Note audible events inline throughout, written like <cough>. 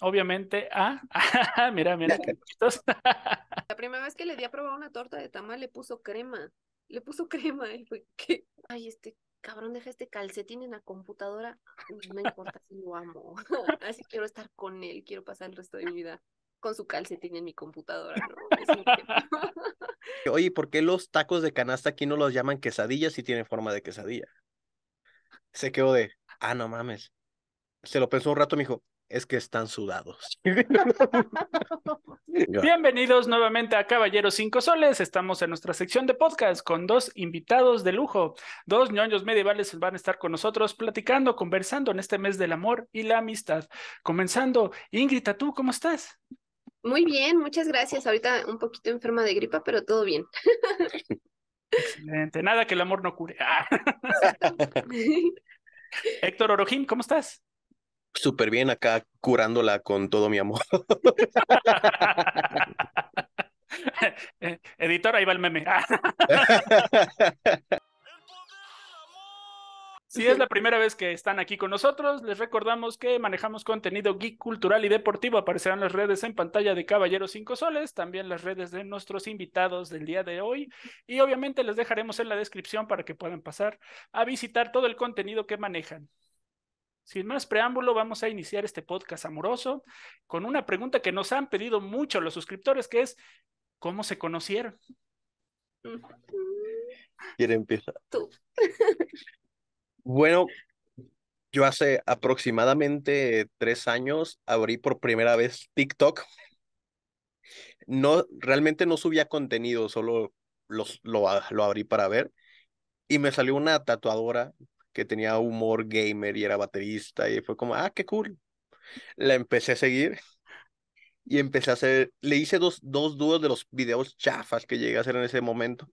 obviamente, a. <laughs> mira, mira. <laughs> <laughs> La primera vez que le di a probar una torta de tamal le puso crema. Le puso crema y fue que. Ay, este cabrón, deja este calcetín en la computadora. No importa si lo amo. Así quiero estar con él, quiero pasar el resto de mi vida con su calcetín en mi computadora, ¿no? Oye, ¿por qué los tacos de canasta aquí no los llaman quesadillas si tienen forma de quesadilla? Se quedó de, ah, no mames. Se lo pensó un rato, me dijo, es que están sudados. <laughs> Bienvenidos nuevamente a Caballeros Cinco Soles. Estamos en nuestra sección de podcast con dos invitados de lujo. Dos ñoños medievales van a estar con nosotros platicando, conversando en este mes del amor y la amistad. Comenzando, Ingrid, ¿tú cómo estás? Muy bien, muchas gracias. Ahorita un poquito enferma de gripa, pero todo bien. Excelente. Nada que el amor no cure. <laughs> Héctor Orojín, ¿cómo estás? Súper bien acá curándola con todo mi amor. <laughs> Editor, ahí va el meme. <laughs> Si es la primera vez que están aquí con nosotros, les recordamos que manejamos contenido geek, cultural y deportivo. Aparecerán las redes en pantalla de Caballeros 5 Soles, también las redes de nuestros invitados del día de hoy. Y obviamente les dejaremos en la descripción para que puedan pasar a visitar todo el contenido que manejan. Sin más preámbulo, vamos a iniciar este podcast amoroso con una pregunta que nos han pedido mucho los suscriptores, que es, ¿cómo se conocieron? ¿Quién empieza? Tú. <laughs> Bueno, yo hace aproximadamente tres años abrí por primera vez TikTok. No, realmente no subía contenido, solo los, lo, lo abrí para ver. Y me salió una tatuadora que tenía humor gamer y era baterista y fue como, ah, qué cool. La empecé a seguir y empecé a hacer, le hice dos, dos dúos de los videos chafas que llegué a hacer en ese momento.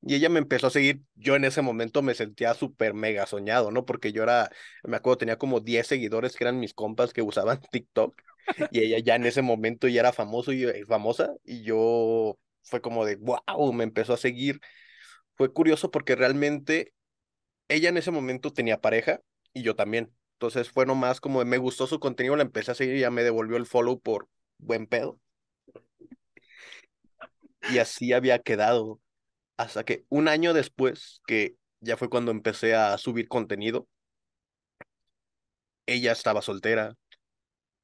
Y ella me empezó a seguir. Yo en ese momento me sentía súper mega soñado, ¿no? Porque yo era, me acuerdo, tenía como 10 seguidores que eran mis compas que usaban <laughs> TikTok. Y ella ya en ese momento ya era famoso y eh, famosa. Y yo fue como de, wow, me empezó a seguir. Fue curioso porque realmente ella en ese momento tenía pareja y yo también. Entonces fue nomás como me gustó su contenido, la empecé a seguir y ya me devolvió el follow por buen pedo. Y así había quedado hasta que un año después, que ya fue cuando empecé a subir contenido, ella estaba soltera,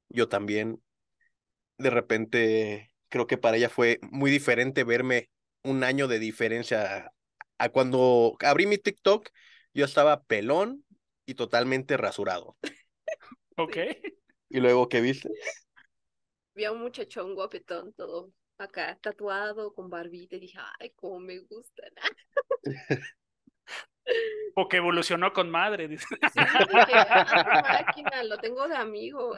yo también. De repente, creo que para ella fue muy diferente verme un año de diferencia a cuando abrí mi TikTok, yo estaba pelón y totalmente rasurado. <laughs> Ok. ¿Y luego qué viste? Vi a un muchachón guapetón, todo acá tatuado con barbita y dije, ay, cómo me gusta. <laughs> O que evolucionó con madre. Dice. <laughs> máquina, lo tengo de amigo.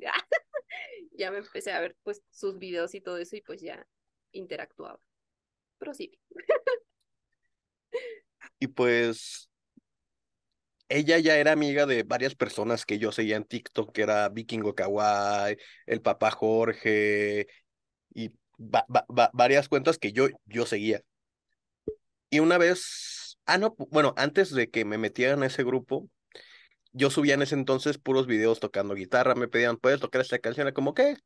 ya. me empecé a ver pues sus videos y todo eso y pues ya interactuaba. Pero sí. Y pues ella ya era amiga de varias personas que yo seguía en TikTok, que era Vikingo Kawaii, el papá Jorge, y varias cuentas que yo, yo seguía. Y una vez, ah, no, bueno, antes de que me metieran a ese grupo, yo subía en ese entonces puros videos tocando guitarra, me pedían, ¿puedes tocar esta canción? como, ¿qué?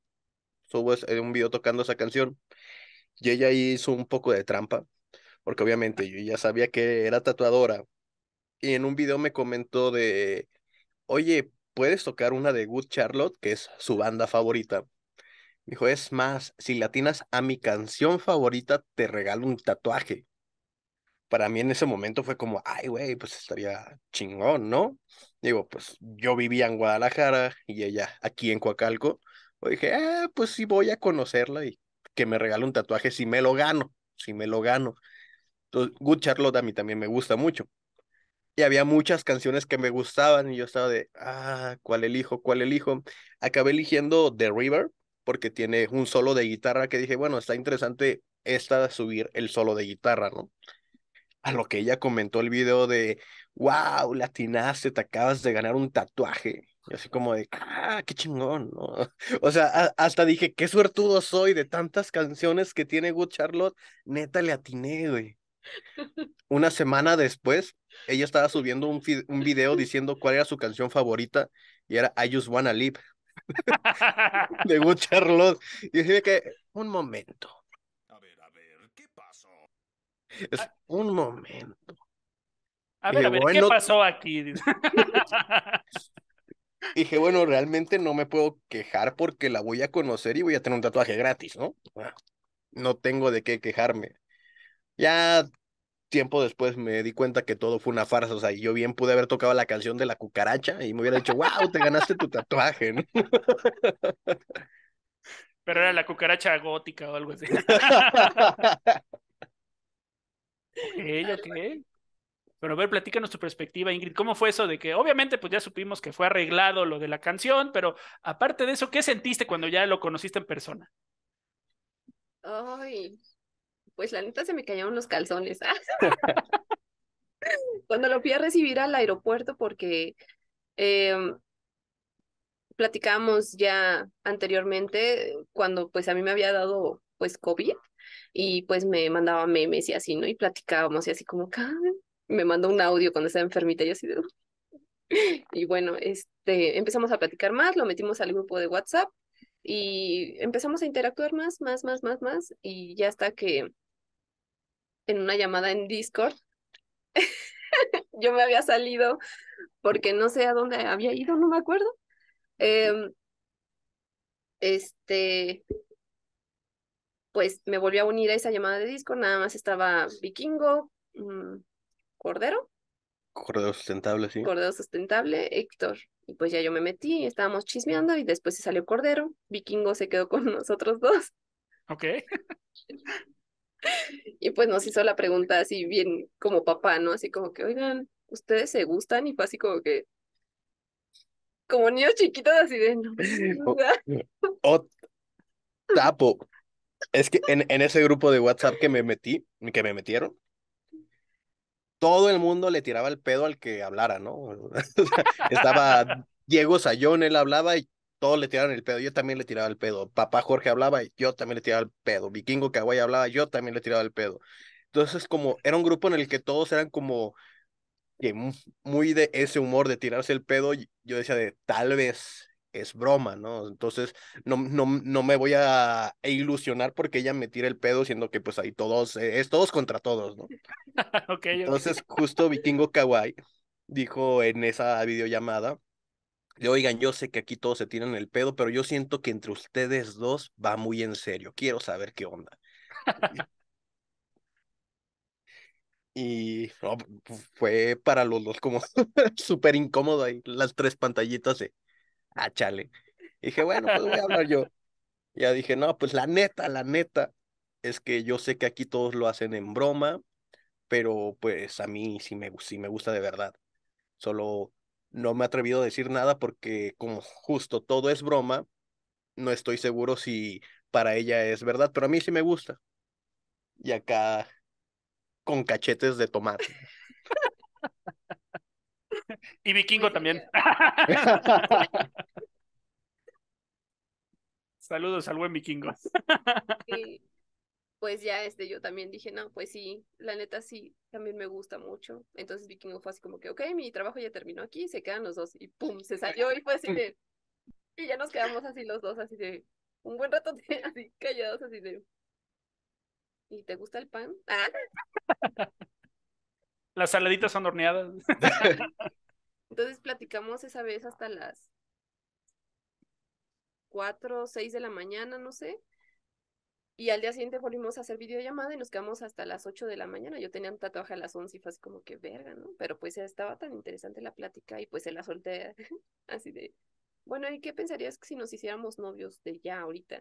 Subo un video tocando esa canción. Y ella hizo un poco de trampa, porque obviamente yo ya sabía que era tatuadora. Y en un video me comentó de, oye, ¿puedes tocar una de Good Charlotte, que es su banda favorita? Dijo, es más, si latinas a mi canción favorita, te regalo un tatuaje. Para mí en ese momento fue como, ay, güey, pues estaría chingón, ¿no? Digo, pues yo vivía en Guadalajara y ella aquí en Coacalco. Dije, ah, pues sí voy a conocerla y que me regale un tatuaje si me lo gano, si me lo gano. Entonces, Good Charlotte a mí también me gusta mucho. Y había muchas canciones que me gustaban y yo estaba de, ah, ¿cuál elijo? ¿Cuál elijo? Acabé eligiendo The River porque tiene un solo de guitarra que dije, bueno, está interesante esta subir el solo de guitarra, ¿no? A lo que ella comentó el video de, wow, latinaste, te acabas de ganar un tatuaje. Y así como de, ah, qué chingón, ¿no? <laughs> O sea, hasta dije, qué suertudo soy de tantas canciones que tiene Good Charlotte. Neta, le atiné, güey. Una semana después, ella estaba subiendo un, un video diciendo cuál era su canción favorita y era I Just Wanna Live. <laughs> de Good <laughs> Charlotte. Y dije que, un momento. A ver, a ver, ¿qué pasó? Es un momento. A ver, a ver, ¿qué pasó aquí? <laughs> Dije, bueno, realmente no me puedo quejar porque la voy a conocer y voy a tener un tatuaje gratis, ¿no? Ah, No tengo de qué quejarme. Ya tiempo después me di cuenta que todo fue una farsa, o sea, y yo bien pude haber tocado la canción de la cucaracha y me hubiera dicho, wow, te ganaste tu tatuaje, ¿no? Pero era la cucaracha gótica o algo así. <laughs> Ok, ok. Pero a ver, platícanos tu perspectiva, Ingrid. ¿Cómo fue eso de que, obviamente, pues ya supimos que fue arreglado lo de la canción, pero aparte de eso, ¿qué sentiste cuando ya lo conociste en persona? Ay, pues la neta se me cayeron los calzones. <laughs> Cuando lo fui a recibir al aeropuerto porque em, platicábamos ya anteriormente cuando pues a mí me había dado pues COVID y pues me mandaba memes y así, ¿no? Y platicábamos y así como, "Ah", me mandó un audio cuando estaba enfermita y así de... Y bueno, este, empezamos a platicar más, lo metimos al grupo de WhatsApp y empezamos a interactuar más, más, más, más, más y ya hasta que en una llamada en Discord <laughs> yo me había salido porque no sé a dónde había ido, no me acuerdo. Em, este, pues me volví a unir a esa llamada de Discord, nada más estaba Vikingo, mm, Cordero, Corredor sustentable, sí. Cordero Sustentable, Héctor. Y pues ya yo me metí, estábamos chismeando y después se salió Cordero, Vikingo se quedó con <laughs> nosotros dos. Ok. <laughs> Y pues nos hizo la pregunta así bien como papá, ¿no? Así como que, oigan, ¿ustedes se gustan? Y fue así como que, como niños chiquitos así de, no. Oh. O tapo. Es que en, en ese grupo de WhatsApp que me metí, que me metieron, todo el mundo le tiraba el pedo al que hablara, ¿no? <laughs> O sea, estaba Diego Sayón, él hablaba y todos le tiraban el pedo. Yo también le tiraba el pedo. Papá Jorge hablaba y yo también le tiraba el pedo. Vikingo Kawaii hablaba, yo también le tiraba el pedo. Entonces, como era un grupo en el que todos eran como que mu- muy de ese humor de tirarse el pedo, yo decía de tal vez es broma, ¿no? Entonces, no, no, no me voy a ilusionar porque ella me tira el pedo, siendo que pues ahí todos, eh, es todos contra todos, ¿no? <laughs> Entonces, justo Vikingo Kawaii dijo en esa videollamada, oigan, yo sé que aquí todos se tiran el pedo, pero yo siento que entre ustedes dos va muy en serio. Quiero saber qué onda. Y fu- fue para los dos como <laughs> súper incómodo ahí, las tres pantallitas de, ah, chale. Dije, bueno, pues voy a hablar yo. Ya dije, no, pues la neta, la neta, es que yo sé que aquí todos lo hacen en broma, pero pues a mí sí me, sí me gusta de verdad. Solo no me he atrevido a decir nada porque como justo todo es broma, no estoy seguro si para ella es verdad, pero a mí sí me gusta. Y acá con cachetes de tomate. <laughs> Y Vikingo también. <laughs> <laughs> Saludos al buen Vikingo. Y pues ya este, yo también dije, no, pues sí, la neta sí, también me gusta mucho. Entonces Vikingo fue así como que, ok, mi trabajo ya terminó aquí, se quedan los dos. Y pum, se salió y fue así <laughs> de. Y ya nos quedamos así los dos, así de. Un buen rato de- <laughs> así callados, así de. ¿Y te gusta el pan? Ah. <laughs> Las saladitas son horneadas. Entonces platicamos esa vez hasta las cuatro o seis de la mañana, no sé. Y al día siguiente volvimos a hacer videollamada y nos quedamos hasta las 8 de la mañana. Yo tenía un tatuaje a las 11 y fue así como que verga, ¿no? Pero pues estaba tan interesante la plática y pues se la solté <laughs> así de, bueno, ¿y qué pensarías que si nos hiciéramos novios de ya ahorita?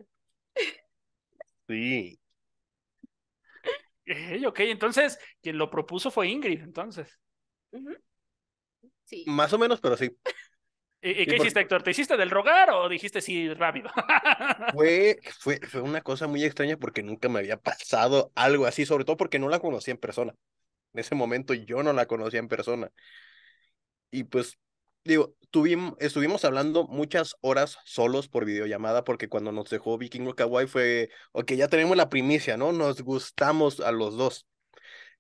Sí, ok, entonces quien lo propuso fue Ingrid, entonces. Sí. más o menos, pero sí. ¿Y, y Sí, qué porque- hiciste, Héctor? ¿Te hiciste del rogar o dijiste sí rápido? <laughs> Fue, fue, fue una cosa muy extraña porque nunca me había pasado algo así, sobre todo porque no la conocía en persona. En ese momento yo no la conocía en persona. Y pues, digo, tuvimos, estuvimos hablando muchas horas solos por videollamada porque cuando nos dejó Vikingo Kawaii fue, ok, ya tenemos la primicia, ¿no? Nos gustamos a los dos.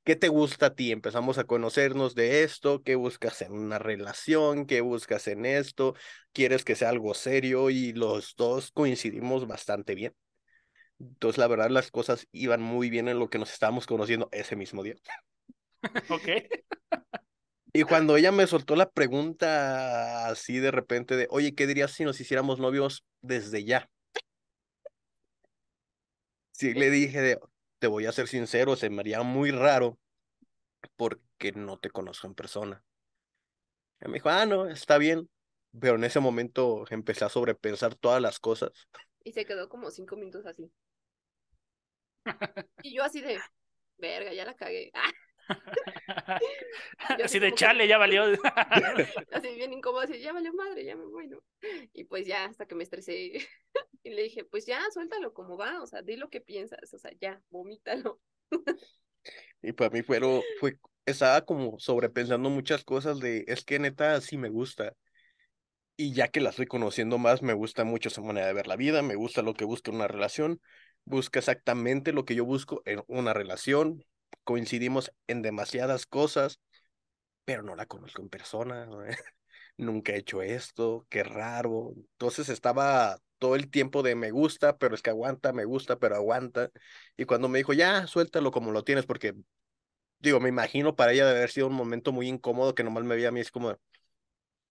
¿Qué te gusta a ti? Empezamos a conocernos de esto, ¿qué buscas en una relación? ¿Qué buscas en esto? ¿Quieres que sea algo serio? Y los dos coincidimos bastante bien. Entonces, la verdad, las cosas iban muy bien en lo que nos estábamos conociendo ese mismo día. <laughs> Ok. Y cuando ella me soltó la pregunta así de repente de, oye, ¿qué dirías si nos hiciéramos novios desde ya? Sí, le dije, de, te voy a ser sincero, se me haría muy raro porque no te conozco en persona. Y me dijo, ah, no, está bien. Pero en ese momento empecé a sobrepensar todas las cosas. Y se quedó como cinco minutos así. Y yo así de, verga, ya la cagué. <laughs> <laughs> Así así de que- chale, ya valió. <laughs> así bien incómodo, así, ya valió madre, ya me voy, ¿no? Y pues ya, hasta que me estresé. Y le dije, pues ya, suéltalo como va, o sea, di lo que piensas, o sea, ya, vomítalo. Y para mí fueron, fue, estaba como sobrepensando muchas cosas de, es que neta sí me gusta. Y ya que la estoy conociendo más, me gusta mucho su manera de ver la vida, me gusta lo que busca una relación, busca exactamente lo que yo busco en una relación, coincidimos en demasiadas cosas, pero no la conozco en persona, ¿no? <laughs> nunca he hecho esto, qué raro. Entonces estaba todo el tiempo de me gusta, pero es que aguanta, me gusta, pero aguanta. Y cuando me dijo, ya, suéltalo como lo tienes, porque, digo, me imagino para ella de haber sido un momento muy incómodo que nomás me veía a mí, es como,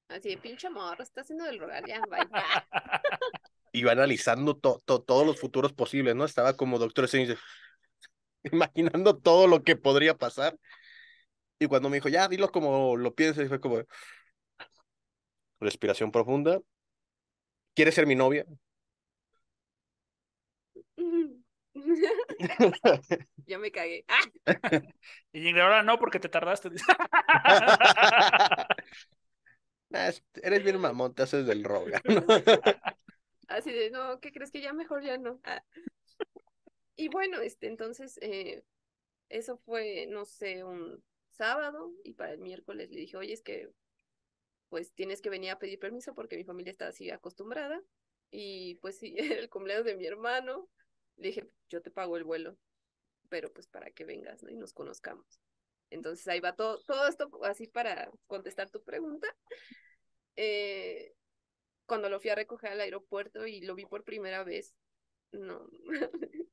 Así de pinche morro, está haciendo del rogar, ya, bye. <laughs> iba analizando to- to- todos los futuros posibles, ¿no? Estaba como Doctor Strange, <laughs> imaginando todo lo que podría pasar. Y cuando me dijo, ya, dilo como lo piensas, y fue como, respiración profunda. ¿Quieres ser mi novia? <laughs> Yo me cagué. ¡Ah! <laughs> Y ahora no, porque te tardaste. <laughs> Nah, eres bien mamón, te haces del roga. ¿no? Así de, no, ¿qué crees que ya mejor ya no? Ah. Y bueno, este, entonces, eh, eso fue, no sé, un sábado, y para el miércoles le dije, oye, es que, pues tienes que venir a pedir permiso porque mi familia está así acostumbrada, y pues sí, <laughs> el cumpleaños de mi hermano, le dije, yo te pago el vuelo, pero pues para que vengas, ¿no? Y nos conozcamos. Entonces ahí va todo, todo esto así para contestar tu pregunta. Eh, cuando lo fui a recoger al aeropuerto y lo vi por primera vez, no. <laughs>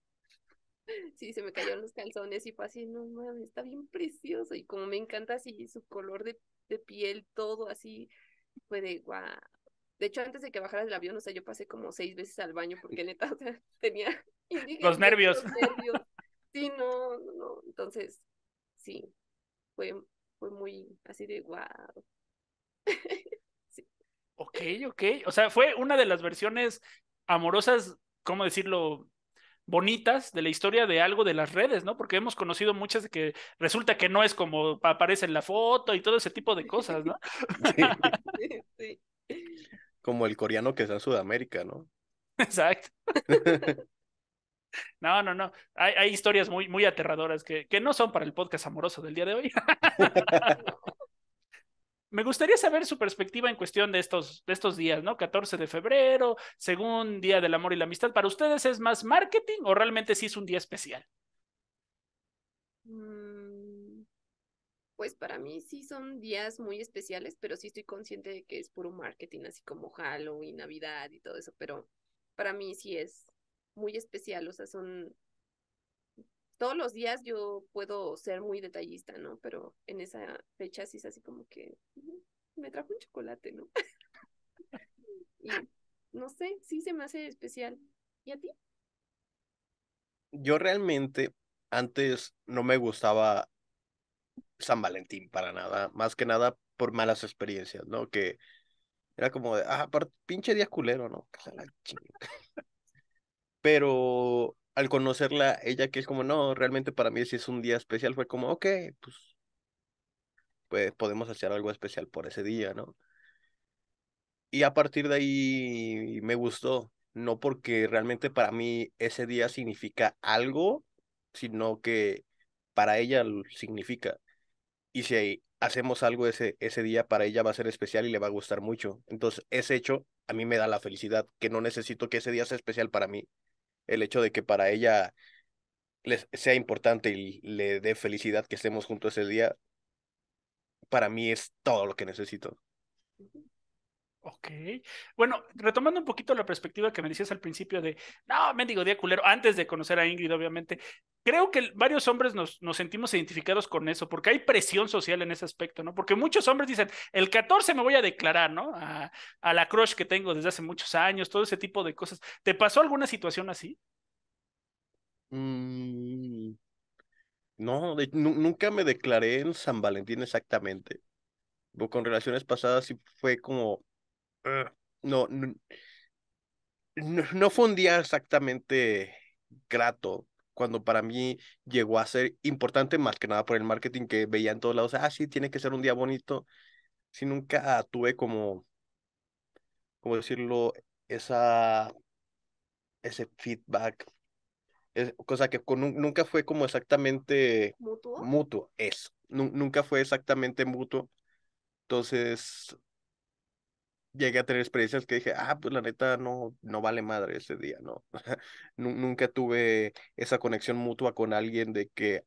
Sí, se me cayeron los calzones y fue así, no mames, está bien precioso. Y como me encanta así su color de, de piel, todo así, fue de guau. De hecho, antes de que bajara del avión, o sea, yo pasé como seis veces al baño porque neta, <laughs> o sea, tenía <laughs> Los nervios. los nervios. Sí, no, no, no. Entonces, sí, fue, fue muy así de guau. <laughs> Ok, ok. O sea, fue una de las versiones amorosas, ¿cómo decirlo? Bonitas de la historia de algo de las redes, ¿no? Porque hemos conocido muchas de que resulta que no es como aparece en la foto y todo ese tipo de cosas, ¿no? <laughs> Sí, Sí. como el coreano que está en Sudamérica, ¿no? <laughs> Exacto. <laughs> No, no, no. Hay, hay historias muy, muy aterradoras que, que no son para el podcast amoroso del día de hoy. Me gustaría saber su perspectiva en cuestión de estos, de estos días, ¿no? 14 de febrero, según Día del Amor y la Amistad. ¿Para ustedes es más marketing o realmente sí es un día especial? Mm, Pues para mí sí son días muy especiales, pero sí estoy consciente de que es puro marketing, así como Halloween, Navidad y todo eso, pero para mí sí es muy especial, o sea, son todos los días yo puedo ser muy detallista, ¿no? Pero en esa fecha sí es así como que "Ujú, me trajo un chocolate, ¿no? <laughs> Y no sé, sí se me hace especial. ¿Y a ti? Yo realmente antes no me gustaba San Valentín para nada, más que nada por malas experiencias, ¿no? Que era como de, ah, pinche día culero, ¿no? Chingue. <laughs> Pero al conocerla, ella que es como, no, realmente para mí sí es un día especial, fue como, ok, pues, pues podemos hacer algo especial por ese día, ¿no? Y a partir de ahí me gustó, no porque realmente para mí ese día significa algo, sino que para ella significa. Y si hacemos algo ese, ese día, para ella va a ser especial y le va a gustar mucho. Entonces, ese hecho a mí me da la felicidad, que no necesito que ese día sea especial para mí. El hecho de que para ella les sea importante y le dé felicidad que estemos juntos ese día, para mí es todo lo que necesito. Ok. Bueno, retomando un poquito la perspectiva que me decías al principio de, no, mendigo día culero, antes de conocer a Ingrid, obviamente, creo que varios hombres nos, nos sentimos identificados con eso, porque hay presión social en ese aspecto, ¿no? Porque muchos hombres dicen, el 14 me voy a declarar, ¿no? A, la crush que tengo desde hace muchos años, todo ese tipo de cosas. ¿Te pasó alguna situación así? Mm, no, nunca me declaré en San Valentín exactamente. Con relaciones pasadas sí fue como, no, no, no, no fue un día exactamente grato, cuando para mí llegó a ser importante más que nada por el marketing que veía en todos lados, ah, sí, tiene que ser un día bonito. Sí, nunca tuve como, como decirlo, esa, ese feedback, es, cosa que con, nun- nunca fue como exactamente ¿Mutuo? mutuo, eso, nu- nunca fue exactamente mutuo. Entonces llegué a tener experiencias que dije, ah, pues la neta no, no vale madre ese día, ¿no? <laughs> Nu- Nunca tuve esa conexión mutua con alguien de que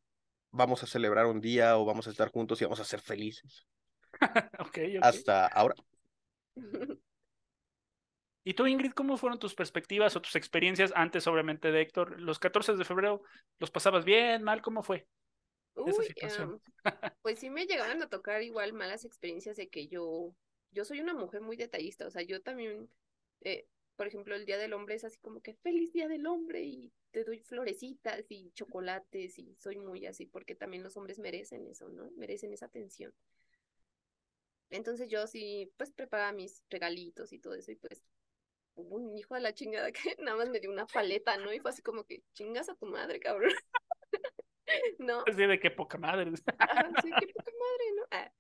vamos a celebrar un día o vamos a estar juntos y vamos a ser felices. <laughs> ok, ok. Hasta ahora. <laughs> ¿Y tú, Ingrid, cómo fueron tus perspectivas o tus experiencias antes, obviamente, de Héctor? ¿Los 14 de febrero los pasabas bien, mal? ¿Cómo fue esa Uy, situación? am, pues sí me llegaban a tocar igual malas experiencias de que yo, yo soy una mujer muy detallista, o sea, yo también, eh, por ejemplo, el Día del Hombre es así como que feliz Día del Hombre y te doy florecitas y chocolates y soy muy así porque también los hombres merecen eso, ¿no? Merecen esa atención. Entonces yo sí, pues preparaba mis regalitos y todo eso y pues hubo un hijo de la chingada <laughs> que nada más me dio una paleta, ¿no? Y fue así como que chingas a tu madre, cabrón. <laughs> ¿No? Así de qué poca madre. Sí, qué poca madre, ¿no? Ah,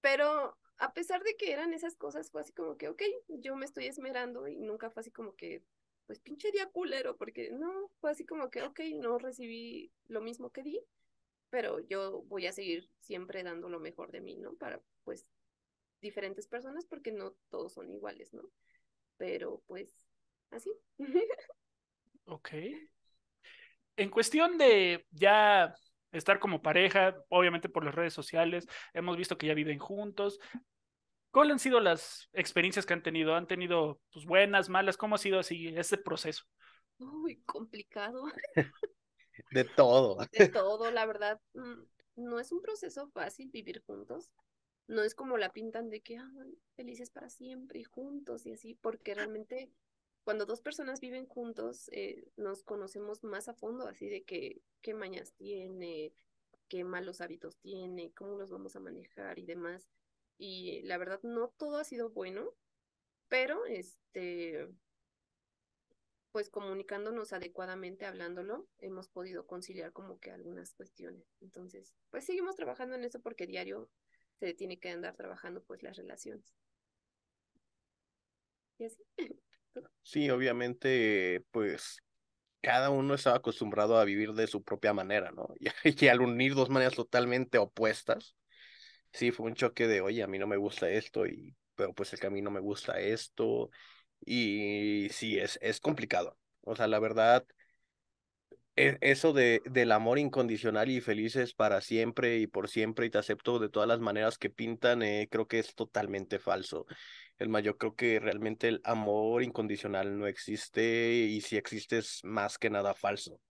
pero a pesar de que eran esas cosas, fue así como que, ok, yo me estoy esmerando y nunca fue así como que, pues pinche día culero, porque no, fue así como que, ok, no recibí lo mismo que di, pero yo voy a seguir siempre dando lo mejor de mí, ¿no? Para, pues, diferentes personas, porque no todos son iguales, ¿no? Pero, pues, así. <laughs> Ok. En cuestión de ya estar como pareja, obviamente por las redes sociales, hemos visto que ya viven juntos. ¿Cuáles han sido las experiencias que han tenido? ¿Han tenido pues, buenas, malas? ¿Cómo ha sido así ese proceso? Uy, complicado. <laughs> De todo. <laughs> de todo, la verdad, mm, no es un proceso fácil vivir juntos. No es como la pintan de que "Ay, felices para siempre y juntos y así, porque realmente cuando dos personas viven juntos eh, nos conocemos más a fondo, así de que qué mañas tiene, qué malos hábitos tiene, cómo los vamos a manejar y demás. Y la verdad, no todo ha sido bueno, pero este, pues comunicándonos adecuadamente, hablándolo, hemos podido conciliar como que algunas cuestiones. Entonces, pues seguimos trabajando en eso porque diario se tiene que andar trabajando pues las relaciones. Y así. <laughs> Sí, obviamente, pues cada uno estaba acostumbrado a vivir de su propia manera, ¿no? <laughs> Y, al unir dos maneras totalmente opuestas, sí, fue un choque de, oye, a mí no me gusta esto, y, pero pues el que me gusta esto, y sí, es, es complicado. O sea, la verdad, eso de, del amor incondicional y felices para siempre y por siempre y te acepto de todas las maneras que pintan, eh, creo que es totalmente falso. El mayor creo que realmente el amor incondicional no existe y si existe es más que nada falso,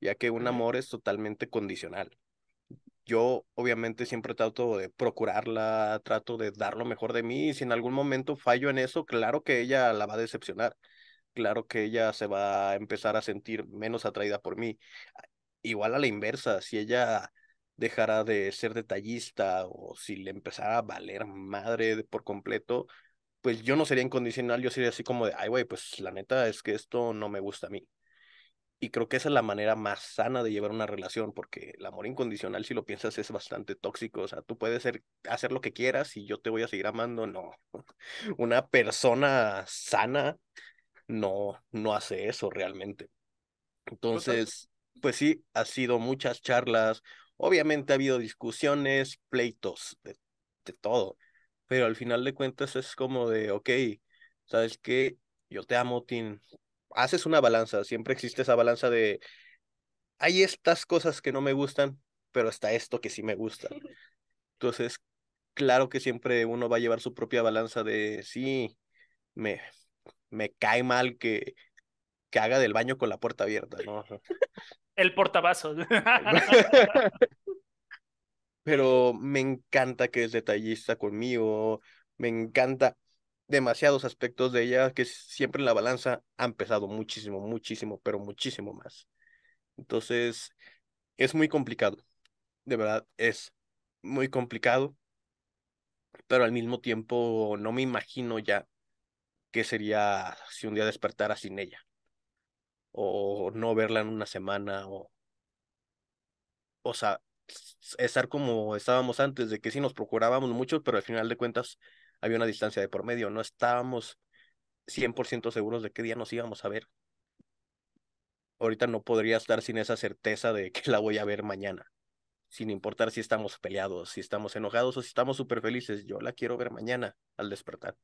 ya que un amor es totalmente condicional. Yo obviamente siempre trato de procurarla, trato de dar lo mejor de mí y si en algún momento fallo en eso, claro que ella la va a decepcionar claro que ella se va a empezar a sentir menos atraída por mí. Igual a la inversa, si ella dejara de ser detallista o si le empezara a valer madre por completo, pues yo no sería incondicional, yo sería así como de, ay, güey, pues la neta es que esto no me gusta a mí. Y creo que esa es la manera más sana de llevar una relación, porque el amor incondicional, si lo piensas, es bastante tóxico. O sea, tú puedes ser, hacer lo que quieras y yo te voy a seguir amando. No. <laughs> Una persona sana no, no hace eso realmente. Entonces, pues sí, ha sido muchas charlas, obviamente ha habido discusiones, pleitos, de, de todo, pero al final de cuentas es como de, ok, ¿sabes qué? Yo te amo, Tim. Haces una balanza, siempre existe esa balanza de hay estas cosas que no me gustan, pero está esto que sí me gusta. <laughs> Entonces, claro que siempre uno va a llevar su propia balanza de, sí, me, me cae mal que, que haga del baño con la puerta abierta, ¿no? <laughs> El portavasos. <laughs> Pero me encanta que es detallista conmigo, me encanta demasiados aspectos de ella que siempre en la balanza han pesado muchísimo, muchísimo, pero muchísimo más. Entonces, es muy complicado, de verdad, es muy complicado, pero al mismo tiempo no me imagino ya qué sería si un día despertara sin ella, o no verla en una semana, o, o sea, estar como estábamos antes, de que sí nos procurábamos mucho, pero al final de cuentas había una distancia de por medio, no estábamos 100% seguros de qué día nos íbamos a ver. Ahorita no podría estar sin esa certeza de que <laughs> la voy a ver mañana, sin importar si estamos peleados, si estamos enojados o si estamos súper felices. Yo la quiero ver mañana al despertar.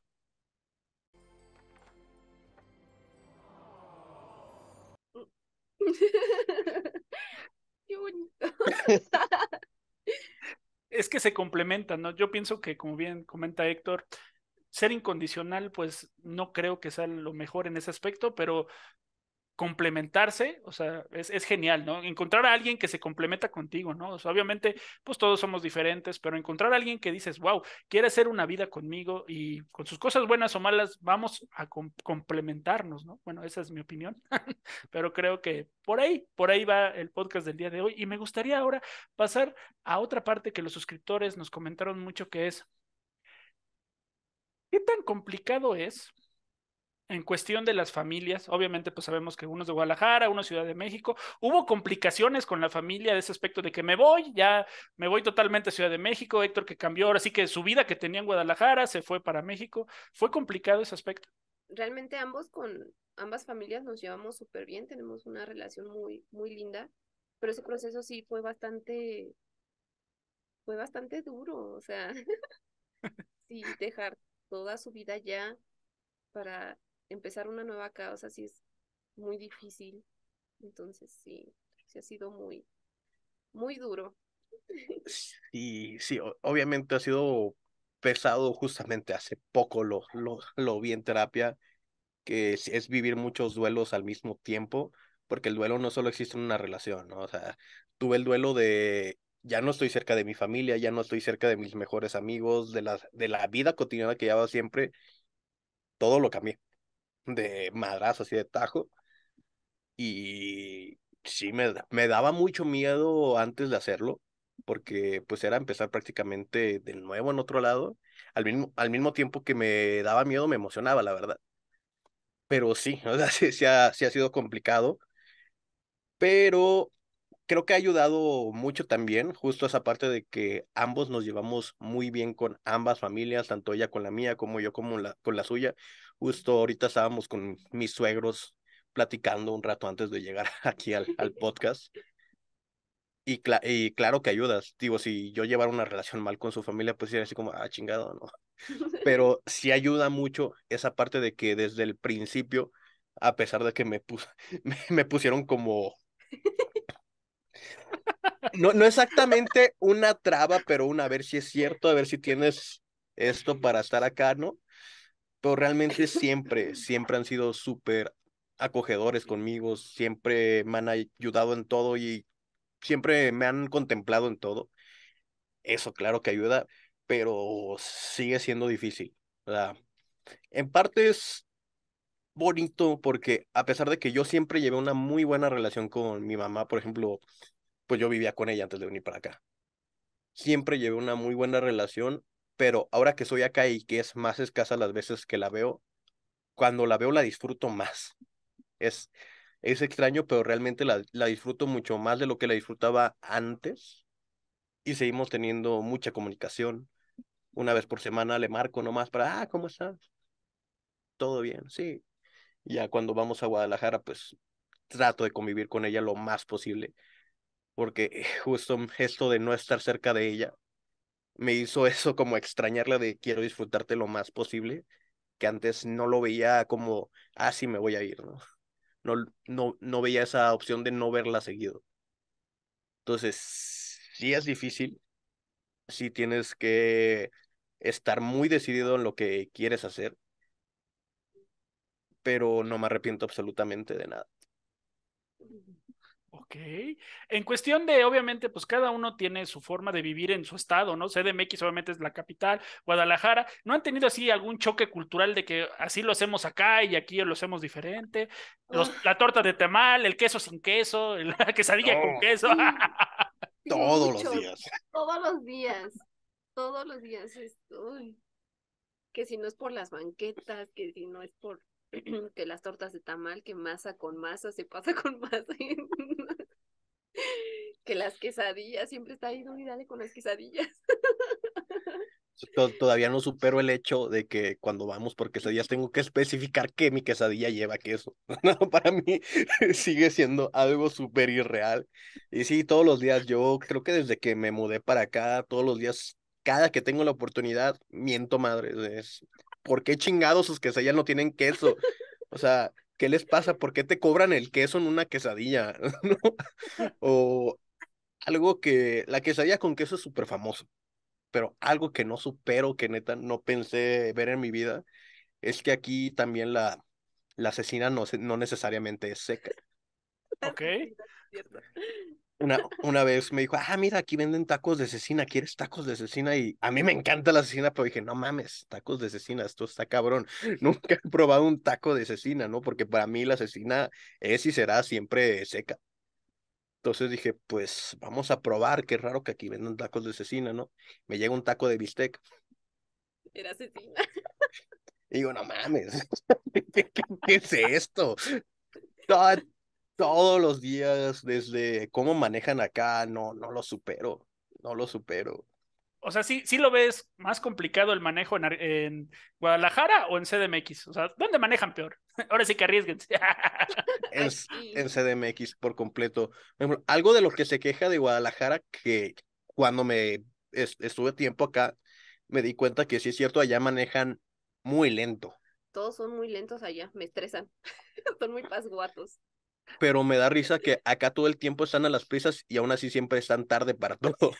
<laughs> <laughs> Es que se complementan, ¿no? Yo pienso que, como bien comenta Héctor, ser incondicional, pues no creo que sea lo mejor en ese aspecto, pero complementarse, o sea, es, genial, ¿no? Encontrar a alguien que se complementa contigo, ¿no? O sea, obviamente, pues todos somos diferentes, pero encontrar a alguien que dices, wow, quiere hacer una vida conmigo y con sus cosas buenas o malas, vamos a com complementarnos, ¿no? Bueno, esa es mi opinión, <laughs> pero creo que por ahí, por ahí va el podcast del día de hoy y me gustaría ahora pasar a otra parte que los suscriptores nos comentaron mucho, que es, ¿qué tan complicado es? En cuestión de las familias, obviamente pues sabemos que uno es de Guadalajara, uno es Ciudad de México, hubo complicaciones con la familia de ese aspecto de que me voy, ya me voy totalmente a Ciudad de México, Héctor que cambió, ahora sí que su vida que tenía en Guadalajara se fue para México, fue complicado ese aspecto. Realmente ambos con ambas familias nos llevamos súper bien, tenemos una relación muy, muy linda, pero ese proceso sí fue bastante, fue bastante duro, o sea, <laughs> sí, dejar toda su vida ya para empezar una nueva causa sí es muy difícil. Entonces sí, sí ha sido muy, muy duro. <laughs> Sí, sí, obviamente ha sido pesado justamente hace poco lo, lo, lo vi en terapia, que es, vivir muchos duelos al mismo tiempo, porque el duelo no solo existe en una relación, ¿no? O sea, tuve el duelo de ya no estoy cerca de mi familia, ya no estoy cerca de mis mejores amigos, de la, de la vida cotidiana que llevaba siempre, todo lo cambié de madrazo, así de tajo. Y sí, me, me daba mucho miedo antes de hacerlo, porque pues era empezar prácticamente de nuevo en otro lado. Al mismo, al mismo tiempo que me daba miedo, me emocionaba, la verdad. Pero sí, <laughs> o sí, sí, ha, sí ha sido complicado. Pero creo que ha ayudado mucho también, justo esa parte de que ambos nos llevamos muy bien con ambas familias, tanto ella con la mía como yo como la, con la suya. Justo ahorita estábamos con mis suegros platicando un rato antes de llegar <laughs> aquí al, al <laughs> podcast. Y, y claro que ayudas. Digo, si yo llevara una relación mal con su familia, pues sería así como, ah, chingado, ¿no? <laughs> Pero sí ayuda mucho esa parte de que desde el principio, a pesar de que me, me, me pusieron como no, no exactamente una traba, pero una a ver si es cierto, a ver si tienes esto para estar acá, ¿no? Pero realmente <laughs> siempre, siempre han sido súper acogedores conmigo, siempre me han ayudado en todo y siempre me han contemplado en todo. Eso claro que ayuda, pero sigue siendo difícil. ¿verdad? En parte es bonito porque a pesar de que yo siempre llevé una muy buena relación con mi mamá, por ejemplo, pues yo vivía con ella antes de venir para acá. Siempre llevé una muy buena relación, pero ahora que soy acá y que es más escasa las veces que la veo, cuando la veo la disfruto más. Es, es extraño, pero realmente la, la disfruto mucho más de lo que la disfrutaba antes. Y seguimos teniendo mucha comunicación. Una vez por semana le marco nomás para, ah, ¿cómo estás? Todo bien, sí. Ya cuando vamos a Guadalajara, pues trato de convivir con ella lo más posible porque <laughs> justo esto de no estar cerca de ella me hizo eso como extrañarla de quiero disfrutarte lo más posible, que antes no lo veía como, ah, sí, me voy a ir, ¿no? No, no, no veía esa opción de no verla seguido. Entonces, sí es difícil, sí tienes que estar muy decidido en lo que quieres hacer, pero no me arrepiento absolutamente de nada. Ok. En cuestión de, obviamente, pues cada uno tiene su forma de vivir en su estado, ¿no? CDMX obviamente es la capital, Guadalajara. ¿No han tenido así algún choque cultural de que así lo hacemos acá y aquí lo hacemos diferente? Los, la torta de tamal, el queso sin queso, la quesadilla con queso. <laughs> Sí, Todos los días. Todos los días. Todos los días. es- uy. Que si no es por las banquetas, que si no es por <clears throat> que las tortas de tamal, que masa con masa se pasa <laughs> con masa. que las quesadillas, siempre está ahí, y dale con las quesadillas. To- Todavía no supero el hecho de que cuando vamos por quesadillas tengo que especificar que mi quesadilla lleva queso. <laughs> Para mí <laughs> sigue siendo algo súper irreal. Y sí, todos los días, yo creo que desde que me mudé para acá, todos los días, cada que tengo la oportunidad, miento madre. Es, ¿por qué chingados sus quesadillas no tienen queso? O sea, ¿qué les pasa? ¿Por qué te cobran el queso en una quesadilla? <laughs> ¿No? O algo que la quesadilla con queso es súper famoso pero algo que no supero, que neta no pensé ver en mi vida, es que aquí también la, la asesina no, no necesariamente es seca. ok. <laughs> Una, una vez me dijo, ah, mira, aquí venden tacos de cecina, ¿quieres tacos de cecina? Y a mí me encanta la cecina, pero dije, no mames, tacos de cecina, esto está cabrón. <laughs> Nunca he probado un taco de cecina, ¿no? Porque para mí la cecina es y será siempre seca. Entonces dije, pues vamos a probar, qué raro que aquí venden tacos de cecina, ¿no? Me llega un taco de bistec. Era asesina. Y digo, no mames, <laughs> ¿qué, qué- qué es esto? <laughs> To- todos los días, desde cómo manejan acá, no, no lo supero, no lo supero. O sea, sí, sí lo ves más complicado el manejo en, Ar- en Guadalajara o en CDMX. O sea, ¿dónde manejan peor? <laughs> Ahora sí que arriesguense. <laughs> En, CDMX por completo. Algo de lo que se queja de Guadalajara, que cuando me es- estuve tiempo acá, me di cuenta que sí es cierto, allá manejan muy lento, Todos son muy lentos allá, me estresan. <laughs> son muy pasguatos. Pero me da risa que acá todo el tiempo están a las prisas y aún así siempre están tarde para <laughs> todo.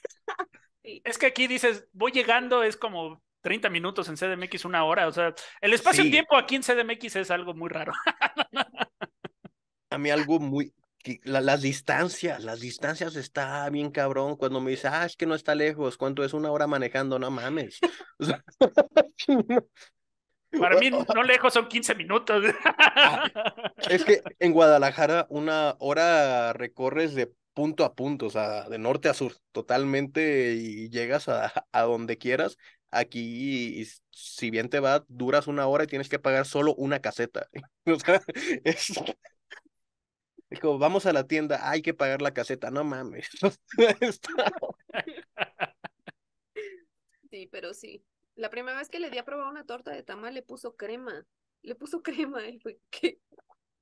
Es que aquí dices, voy llegando, es como 30 minutos en CDMX, una hora. O sea, el espacio-tiempo aquí en CDMX es algo muy raro. <laughs> a mí algo muy, la- las distancias, las distancias está bien cabrón cuando me dice, ah, es que no está lejos, ¿cuánto es una hora manejando? No mames. <laughs> Para mí, <laughs> no lejos son 15 minutos. es que en Guadalajara una hora recorres de punto a punto, o sea, de norte a sur, totalmente, y llegas a, a donde quieras. Aquí, si bien te va, duras una hora y tienes que pagar solo una caseta. <laughs> O sea, es, es como, vamos a la tienda, hay que pagar la caseta, no mames. <laughs> Sí, pero sí. La primera vez que le di a probar una torta de tamal le puso crema. Le puso <laughs> crema y fue que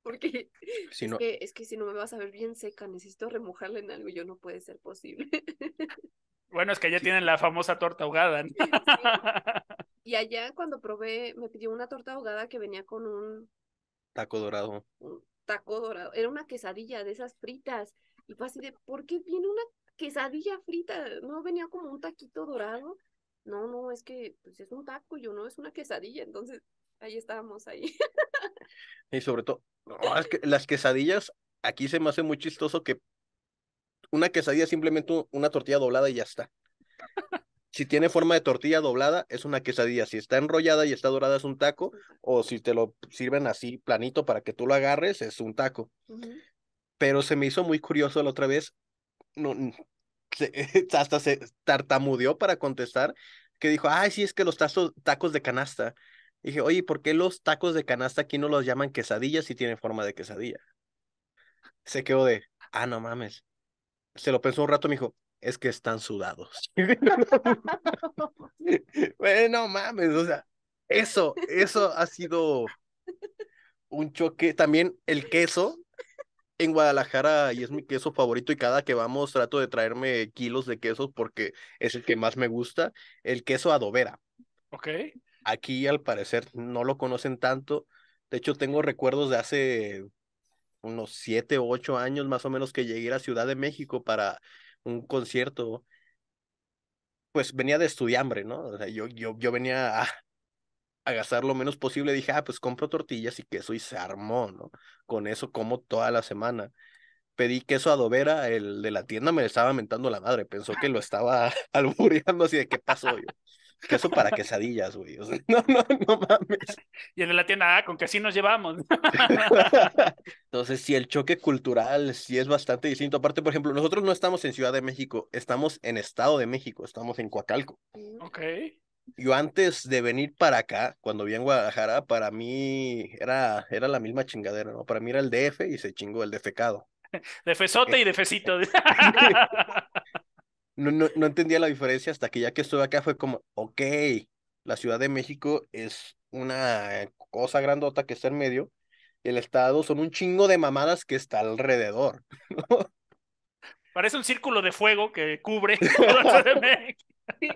porque Si es no, que es que si no me vas a ver bien seca, necesito remojarla en algo y yo no puede ser posible. Bueno, es que ya tienen la famosa torta ahogada. ¿no? <laughs> Y allá cuando probé, me pidió una torta ahogada que venía con un, taco dorado. un taco dorado. Era una quesadilla de esas fritas. Y fue así de, ¿por qué viene una quesadilla frita? ¿No venía como un taquito dorado? No, no, es que pues es un taco, yo no, es una quesadilla. Entonces, ahí estábamos ahí. Y sobre todo, no, <laughs> es que las quesadillas, aquí se me hace muy chistoso que una quesadilla es simplemente un- una tortilla doblada y ya está. Si tiene forma de tortilla doblada, es una quesadilla. Si está enrollada y está dorada, es un taco. O si te lo sirven así planito para que tú lo agarres, es un taco. Pero se me hizo muy curioso la otra vez. No, se- <laughs> hasta se tartamudeó para contestar. Que dijo, ay, sí, es que los tazos- tacos de canasta. Dije, oye, ¿por qué los tacos de canasta aquí no los llaman quesadillas si tienen forma de quesadilla? Se quedó de, ah, no mames. Se lo pensó un rato, me dijo, es que están sudados. <laughs> Bueno, mames, o sea, eso, eso ha sido un choque. También el queso en Guadalajara y es mi queso favorito y cada que vamos trato de traerme kilos de quesos porque es el que más me gusta. El queso adobera. ok. Aquí al parecer no lo conocen tanto. De hecho, tengo recuerdos de hace unos siete o ocho años más o menos que llegué a Ciudad de México para un concierto, pues venía de estudiambre, ¿no? O sea, yo, yo, yo venía a, a gastar lo menos posible, dije, ah, pues compro tortillas y queso y se armó, ¿no? Con eso como toda la semana. Pedí queso adobera, el de la tienda me estaba mentando la madre, pensó que lo estaba <laughs> albureando así de qué pasó yo. Queso para quesadillas, güey. O sea, <laughs> no, no, no mames. <laughs> Y de la tienda, ah, con que así nos llevamos. Entonces, sí, el choque cultural sí es bastante distinto. Aparte, por ejemplo, nosotros no estamos en Ciudad de México, estamos en Estado de México, estamos en Coacalco. Ok. Yo antes de venir para acá, cuando vi en Guadalajara, para mí era, era la misma chingadera, ¿no? Para mí era el DF y se chingó el defecado. <laughs> De fesote y de fecito. <laughs> No, no, no entendía la diferencia hasta que ya que estuve acá fue como, ok, la Ciudad de México es una cosa grandota que está en medio, y el Estado son un chingo de mamadas que está alrededor. <laughs> Parece un círculo de fuego que cubre toda la Ciudad de México, Sí.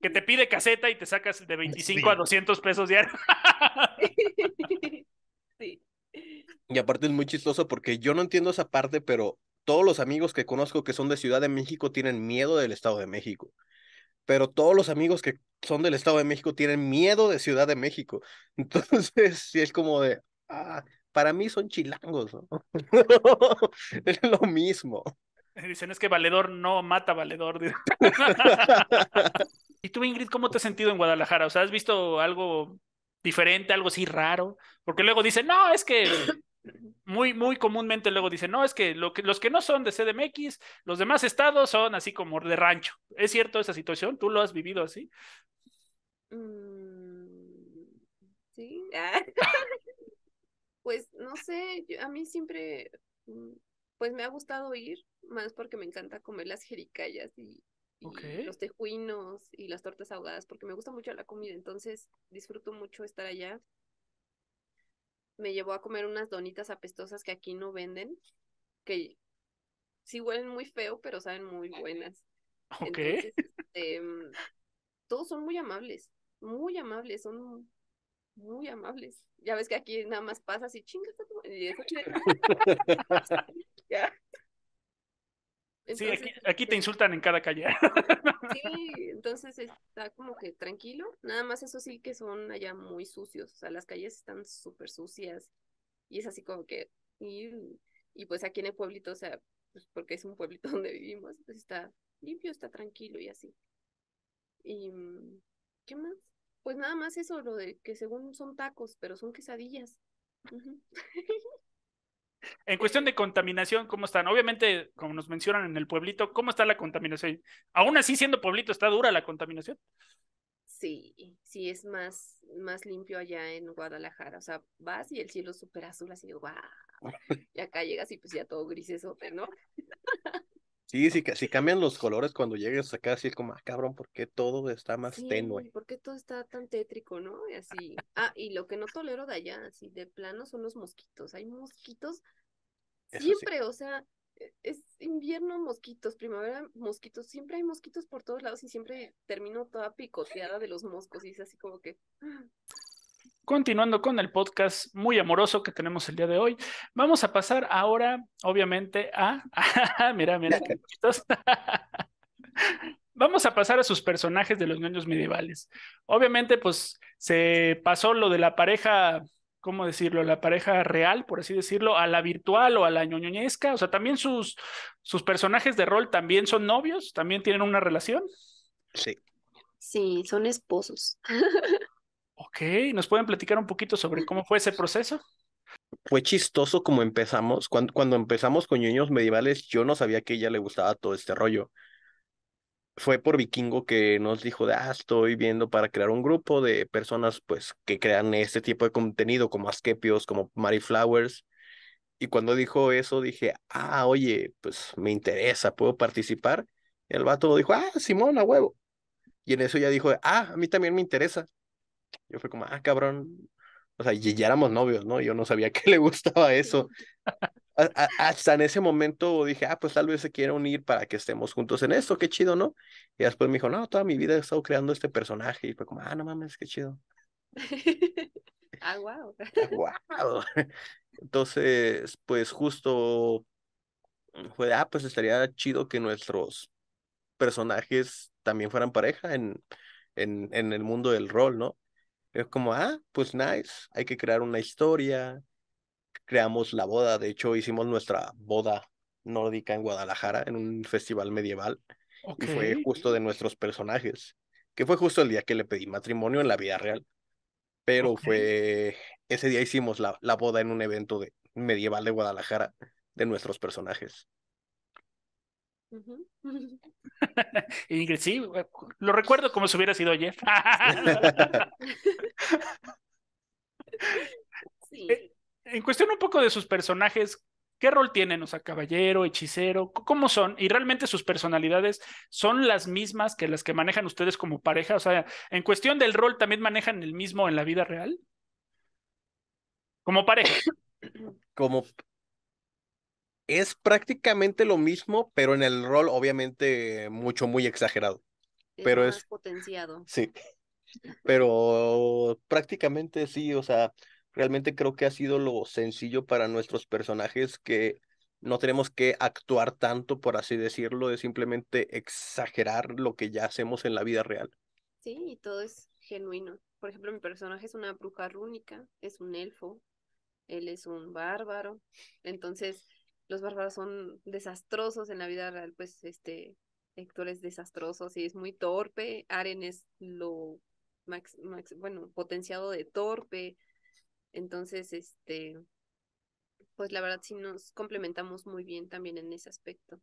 Que te pide caseta y te sacas de 25 Sí. a 200 pesos diarios. <laughs> Sí. Y aparte es muy chistoso porque yo no entiendo esa parte, pero todos los amigos que conozco que son de Ciudad de México tienen miedo del Estado de México. Pero todos los amigos que son del Estado de México tienen miedo de Ciudad de México. <laughs> Entonces, sí es como de, ah, para mí son chilangos, ¿no? <laughs> Es lo mismo. Dicen, es que valedor no mata valedor. ¿Y tú, Ingrid, cómo te has sentido en Guadalajara? O sea, ¿has visto algo diferente, algo así raro? Porque luego dicen, no, es que <coughs> muy, muy comúnmente luego dicen, no, es que, lo que los que no son de CDMX, los demás estados son así como de rancho. ¿Es cierto esa situación? ¿Tú lo has vivido así? Mm, Sí. <laughs> <laughs> Pues no sé, yo- a mí siempre, mm, pues me ha gustado ir, más porque me encanta comer las jericayas y, y los tejuinos y las tortas ahogadas, porque me gusta mucho la comida, entonces disfruto mucho estar allá. Me llevó a comer unas donitas apestosas que aquí no venden, que sí huelen muy feo, pero saben muy buenas. <laughs> Ok. Entonces, este, todos son muy amables, muy amables, son muy amables. Ya ves que aquí nada más pasas y chingas a tu madre", y eso que- <laughs> <laughs> Sí, aquí, aquí te este, insultan en cada calle. <laughs> Sí, entonces está como que tranquilo. Nada más eso sí que son allá muy sucios. O sea, las calles están súper sucias. Y es así como que. Y, y pues aquí en el pueblito, o sea, pues porque es un pueblito <laughs> donde vivimos, pues está limpio, está tranquilo y así. Y ¿qué más? Pues nada más eso, lo de que según son tacos, pero son quesadillas. <laughs> En cuestión de contaminación, ¿cómo están? Obviamente, como nos mencionan en el pueblito, ¿cómo está la contaminación? Aún así, siendo pueblito, ¿está dura la contaminación? Sí, sí es más, más limpio allá en Guadalajara. O sea, vas y el cielo es súper azul, así, guau. <laughs> Y acá llegas y pues ya todo grisesote, ¿no? <laughs> Sí, sí, que si cambian los colores cuando llegues acá, así es como, ah, cabrón, ¿por qué todo está más Sí, tenue? ¿por qué todo está tan tétrico, no? Y así. Ah, y lo que no tolero de allá, así de plano, son los mosquitos. Hay mosquitos Eso sí. siempre, o sea, e- es invierno mosquitos, primavera mosquitos, siempre hay mosquitos por todos lados y siempre termino toda picoteada de los moscos y es así como que... Continuando con el podcast muy amoroso que tenemos el día de hoy, vamos a pasar ahora, obviamente, a... <laughs> mira, mira, qué. <laughs> Vamos a pasar a sus personajes de los ñoños medievales. Obviamente, pues se pasó lo de la pareja, ¿cómo decirlo? La pareja real, por así decirlo, a la virtual o a la ñoñoñesca. O sea, también sus, sus personajes de rol también son novios, también tienen una relación. Sí. Sí, son esposos. <laughs> Ok, ¿nos pueden platicar un poquito sobre cómo fue ese proceso? Fue chistoso como empezamos. Cuando, cuando empezamos con ñoños medievales, yo no sabía que a ella le gustaba todo este rollo. Fue por Vikingo que nos dijo ah, estoy viendo para crear un grupo de personas, pues, que crean este tipo de contenido, como Askepios, como Mary Flowers. Y cuando dijo eso, dije, ah, oye, pues, me interesa, ¿puedo participar? El vato dijo, ah, Simón, a huevo. Y en eso ya dijo, ah, a mí también me interesa. Yo fue como, ah, cabrón. O sea, ya éramos novios, ¿no? Yo no sabía <laughs> que le gustaba eso. A- a- hasta en ese momento dije, ah, pues tal vez se quiera unir para que estemos juntos en esto, qué chido, ¿no? Y después me dijo, no, toda mi vida he estado creando este personaje. Y fue como, ah, no mames, qué chido. <laughs> Ah, wow. ¡Wow! <laughs> Entonces, pues justo fue ah, pues estaría chido que nuestros personajes también fueran pareja en, en, en el mundo del rol, ¿no? Es como, ah, pues nice, hay que crear una historia, creamos la boda, de hecho hicimos nuestra boda nórdica en Guadalajara, en un festival medieval, y fue justo de nuestros personajes, que fue justo el día que le pedí matrimonio en la vida real, pero fue, ese día hicimos la, la boda en un evento de, medieval de Guadalajara de nuestros personajes. <laughs> <laughs> Ingrid, sí, lo recuerdo como si hubiera sido ayer. <laughs> Sí. Eh, En cuestión un poco de sus personajes, ¿qué rol tienen? O sea, caballero, hechicero, ¿cómo son? Y realmente sus personalidades son las mismas que las que manejan ustedes como pareja. O sea, en cuestión del rol, ¿también manejan el mismo en la vida real? Como pareja. Como es prácticamente lo mismo, pero en el rol obviamente mucho, muy exagerado. Es pero más es- potenciado. Sí, pero prácticamente sí, o sea, realmente creo que ha sido lo sencillo para nuestros personajes que no tenemos que actuar tanto, por así decirlo, de simplemente exagerar lo que ya hacemos en la vida real. Sí, y todo es genuino. Por ejemplo, mi personaje es una bruja rúnica, es un elfo, él es un bárbaro. Entonces, los bárbaros son desastrosos en la vida real, pues este Héctor es desastroso, sí, es muy torpe, Aren es lo max, bueno, potenciado de torpe. Entonces, este, pues la verdad sí nos complementamos muy bien también en ese aspecto.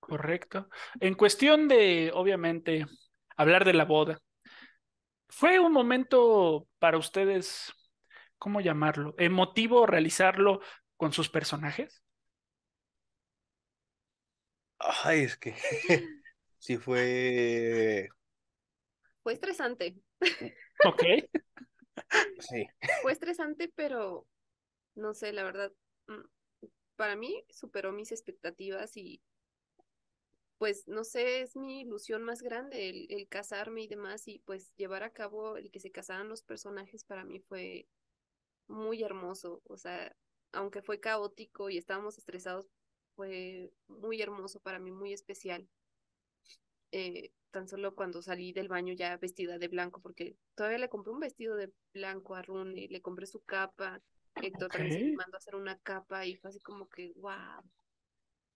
Correcto. En cuestión de, obviamente, hablar de la boda, ¿fue un momento para ustedes, ¿cómo llamarlo? ¿Emotivo realizarlo con sus personajes? Ay, es que <laughs> sí fue, Fue estresante. Ok. sí, Fue estresante, pero no sé, la verdad, mm, para mí superó mis expectativas y pues no sé, es mi ilusión más grande el, el casarme y demás y pues llevar a cabo el que se casaran los personajes para mí fue muy hermoso, o sea, aunque fue caótico y estábamos estresados, fue muy hermoso para mí, muy especial. Eh, tan solo cuando salí del baño ya vestida de blanco, porque todavía le compré un vestido de blanco a Rune, le compré su capa, Héctor también se mandó a hacer una capa y fue así como que, wow,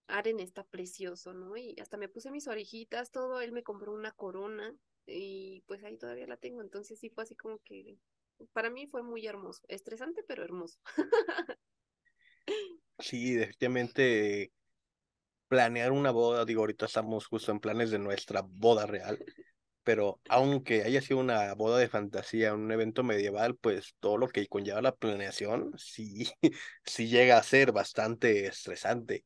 Aren está precioso, ¿no? Y hasta me puse mis orejitas, todo, él me compró una corona y pues ahí todavía la tengo, entonces sí fue así como que, para mí fue muy hermoso, estresante pero hermoso. <laughs> sí, definitivamente planear una boda, digo, ahorita estamos justo en planes de nuestra boda real, pero aunque haya sido una boda de fantasía, un evento medieval, pues todo lo que conlleva la planeación, sí, <laughs> sí llega a ser bastante estresante,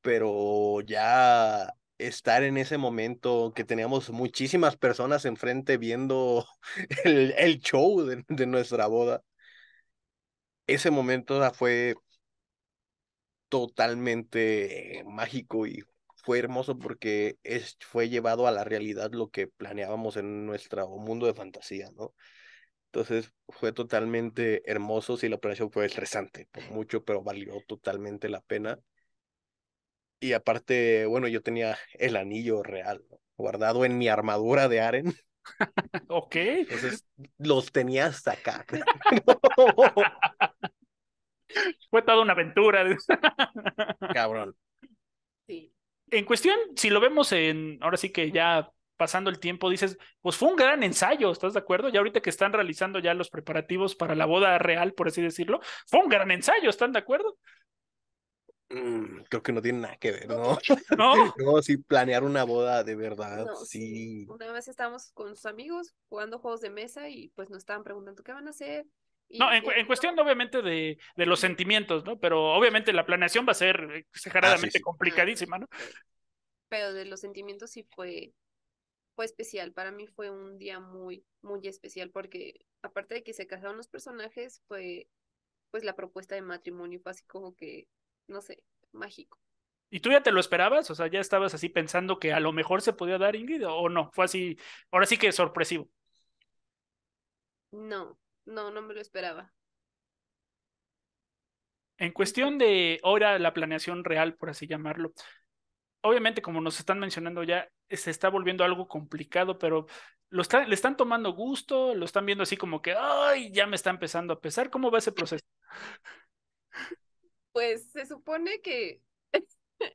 pero ya estar en ese momento que teníamos muchísimas personas enfrente viendo <laughs> el, el show de, de nuestra boda, ese momento ah, fue totalmente mágico y fue hermoso porque es, fue llevado a la realidad lo que planeábamos en nuestro mundo de fantasía, ¿no? Entonces fue totalmente hermoso, sí, la planeación fue estresante por mucho, pero valió totalmente la pena. Y aparte, bueno, yo tenía el anillo real, ¿no? guardado en mi armadura de Aren, <laughs> Ok. entonces los tenía hasta acá. <laughs> Fue toda una aventura. Cabrón. Sí, En cuestión, si lo vemos en, ahora sí que ya pasando el tiempo, dices, pues fue un gran ensayo, ¿estás de acuerdo? Ya ahorita que están realizando ya los preparativos para la boda real, por así decirlo, fue un gran ensayo, ¿están de acuerdo? Mm, creo que no tiene nada que ver, ¿no? <laughs> ¿No? <laughs> No, sí, planear una boda de verdad, no, sí. sí. Una vez estábamos con sus amigos jugando juegos de mesa y pues nos estaban preguntando qué van a hacer. Y No, en, en cuestión obviamente de, de los sentimientos, ¿no? Pero obviamente la planeación va a ser exageradamente sí. complicadísima, ¿no? Pero de los sentimientos sí fue, fue especial. Para mí fue un día muy, muy especial porque aparte de que se casaron los personajes, fue pues la propuesta de matrimonio fue así como que, no sé, mágico. ¿Y tú ya te lo esperabas? O sea, ¿ya estabas así pensando que a lo mejor se podía dar Ingrid o no? Fue así, ahora sí que sorpresivo. No, no, no me lo esperaba. En cuestión de ahora la planeación real, por así llamarlo, obviamente como nos están mencionando ya, se está volviendo algo complicado, pero lo está, le están tomando gusto, lo están viendo así como que, ay, ya me está empezando a pesar. ¿Cómo va ese proceso? <laughs> Pues se supone que <laughs>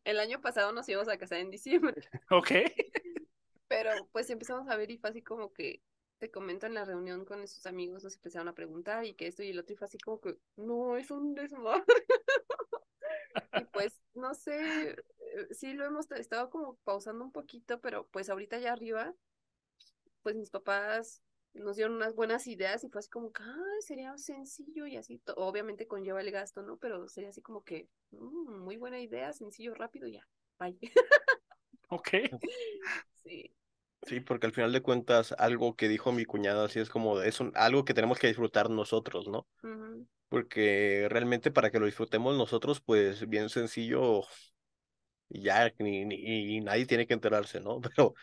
el año pasado nos íbamos a casar en diciembre, <laughs> Ok. <laughs> pero pues empezamos a ver y fue así como que te comento en la reunión con esos amigos, nos empezaron a preguntar y que esto y el otro y fue así como que, no, es un desmadre. y pues, no sé, eh, sí lo hemos estado como pausando un poquito, pero pues ahorita ya arriba, pues mis papás nos dieron unas buenas ideas y fue así como que, ay, sería sencillo y así, obviamente conlleva el gasto, ¿no? Pero sería así como que, "Mm, muy buena idea, sencillo, rápido, ya, bye. <laughs> Ok. <laughs> Sí, Sí, porque al final de cuentas, algo que dijo mi cuñada, así es como, es un, algo que tenemos que disfrutar nosotros, ¿no? Porque realmente para que lo disfrutemos nosotros, pues bien sencillo, ya, ni, ni- y nadie tiene que enterarse, ¿no? <laughs> Pero,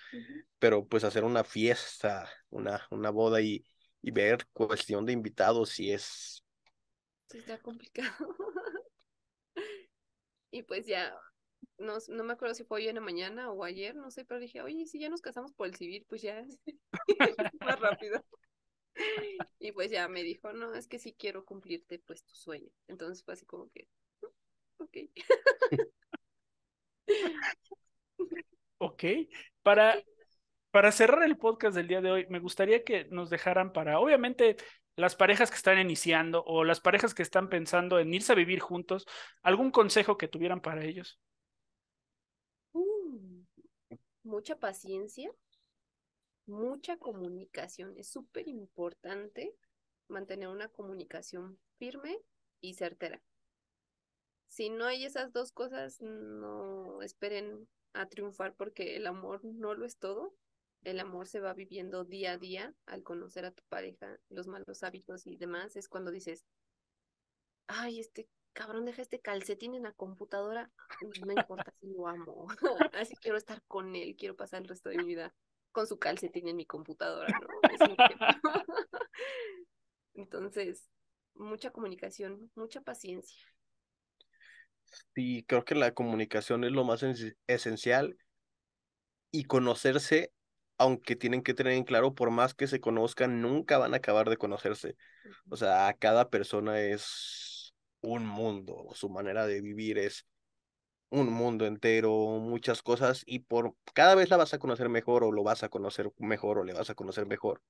pero pues hacer una fiesta, una, una boda y, y ver cuestión de invitados, si es, Sí, está complicado. <laughs> Y pues ya, no, no me acuerdo si fue hoy en la mañana o ayer, no sé, pero dije, oye, si ya nos casamos por el civil, pues ya <laughs> más rápido. Y pues ya me dijo, no, es que sí quiero cumplirte pues tu sueño. Entonces fue así como que, "Mm, ok. Ok. Para, para cerrar el podcast del día de hoy, me gustaría que nos dejaran para, obviamente, las parejas que están iniciando o las parejas que están pensando en irse a vivir juntos, algún consejo que tuvieran para ellos. Mm, mucha paciencia, mucha comunicación. Es súper importante mantener una comunicación firme y certera. Si no hay esas dos cosas, no esperen a triunfar porque el amor no lo es todo. El amor se va viviendo día a día al conocer a tu pareja, los malos hábitos y demás. Es cuando dices, ay, este cabrón deja este calcetín en la computadora. No importa si lo amo. <laughs> Así quiero estar con él, quiero pasar el resto de mi vida con su calcetín en mi computadora, ¿no? <laughs> Entonces, mucha comunicación, mucha paciencia. Sí, creo que la comunicación es lo más esen- esencial y conocerse, aunque tienen que tener en claro, por más que se conozcan, nunca van a acabar de conocerse. O sea, cada persona es un mundo, su manera de vivir es un mundo entero, muchas cosas, y por cada vez la vas a conocer mejor, o lo vas a conocer mejor, o le vas a conocer mejor.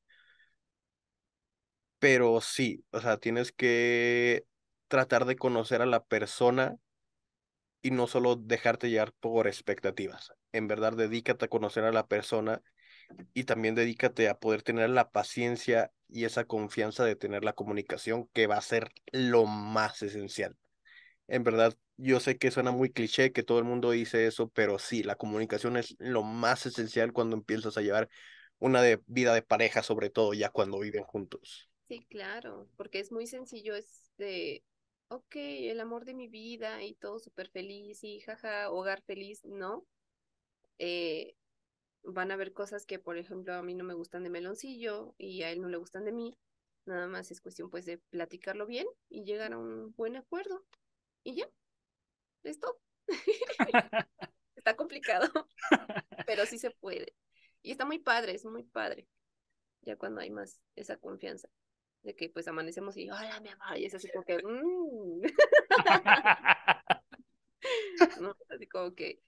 Pero sí, o sea, tienes que tratar de conocer a la persona y no solo dejarte llevar por expectativas. En verdad, dedícate a conocer a la persona y también dedícate a poder tener la paciencia y esa confianza de tener la comunicación, que va a ser lo más esencial. En verdad, yo sé que suena muy cliché, que todo el mundo dice eso, pero sí, la comunicación es lo más esencial cuando empiezas a llevar una vida de pareja, sobre todo ya cuando viven juntos. Sí, claro, porque es muy sencillo, es de, ok, el amor de mi vida y todo súper feliz y jaja, hogar feliz, ¿no? Eh, van a haber cosas que, por ejemplo, a mí no me gustan de meloncillo y a él no le gustan de mí. Nada más es cuestión pues de platicarlo bien y llegar a un buen acuerdo. Y ya, es todo. <laughs> Está complicado, <laughs> pero sí se puede. Y está muy padre, es muy padre. Ya cuando hay más esa confianza de que pues amanecemos y hola mi amor y es así como que <laughs> mm. <laughs> ¿no? así como que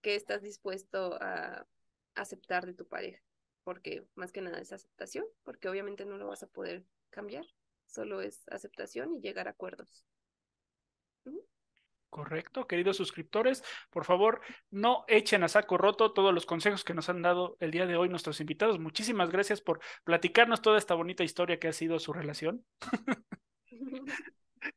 que estás dispuesto a aceptar de tu pareja porque más que nada es aceptación porque obviamente no lo vas a poder cambiar solo es aceptación y llegar a acuerdos. Correcto, queridos suscriptores, por favor, no echen a saco roto todos los consejos que nos han dado el día de hoy nuestros invitados. Muchísimas gracias por platicarnos toda esta bonita historia que ha sido su relación <laughs>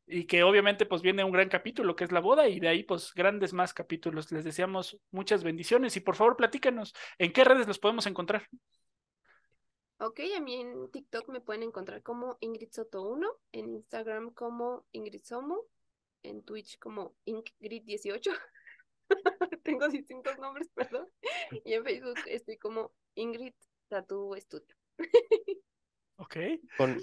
y que obviamente pues viene un gran capítulo que es la boda y de ahí pues grandes más capítulos. Les deseamos muchas bendiciones y por favor platícanos en qué redes los podemos encontrar. Ok, a mí en TikTok me pueden encontrar como Ingrid Soto 1, en Instagram como Ingrid Somo, en Twitch como Ingrid18. <laughs> Tengo distintos nombres, perdón. Y en Facebook estoy como Ingrid Tattoo Studio. Ok, Con,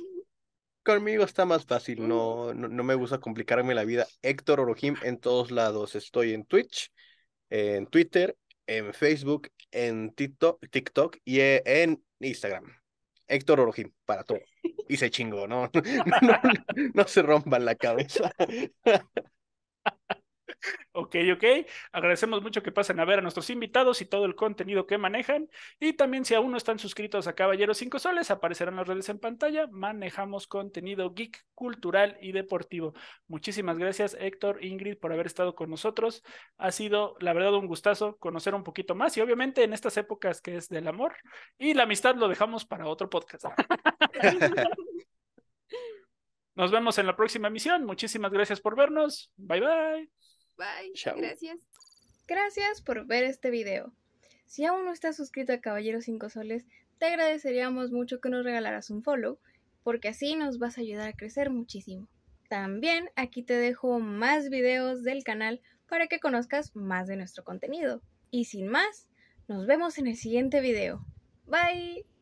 Conmigo está más fácil, no, no, no me gusta complicarme la vida. Héctor Orojim en todos lados. Estoy en Twitch, en Twitter, en Facebook, en TikTok, TikTok y en Instagram. Héctor Orojim, para todo. Y se chingó, ¿no? <laughs> No, no, se rompan la cabeza. <laughs> Ok, ok. Agradecemos mucho que pasen a ver a nuestros invitados y todo el contenido que manejan. Y también si aún no están suscritos a Caballeros 5 Soles, aparecerán las redes en pantalla. Manejamos contenido geek, cultural y deportivo. Muchísimas gracias Héctor, Ingrid, por haber estado con nosotros. Ha sido, la verdad, un gustazo conocer un poquito más y obviamente en estas épocas que es del amor y la amistad lo dejamos para otro podcast. <laughs> Nos vemos en la próxima emisión. Muchísimas gracias por vernos. Bye bye. Bye. Chao. Gracias. Gracias por ver este video. Si aún no estás suscrito a Caballero 5 Soles, te agradeceríamos mucho que nos regalaras un follow, porque así nos vas a ayudar a crecer muchísimo. También aquí te dejo más videos del canal para que conozcas más de nuestro contenido. Y sin más, nos vemos en el siguiente video. Bye.